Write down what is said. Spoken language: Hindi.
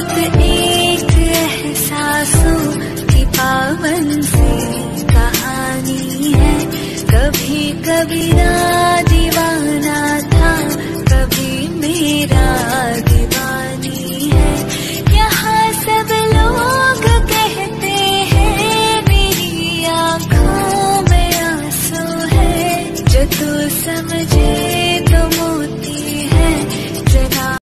मोहब्बत एक एहसासों की पावन सी कहानी है। कभी कभी ना दीवाना था, कभी मेरा दीवानी है। यहाँ सब लोग कहते हैं, मेरी आँखों में आँसू है। जो तू समझ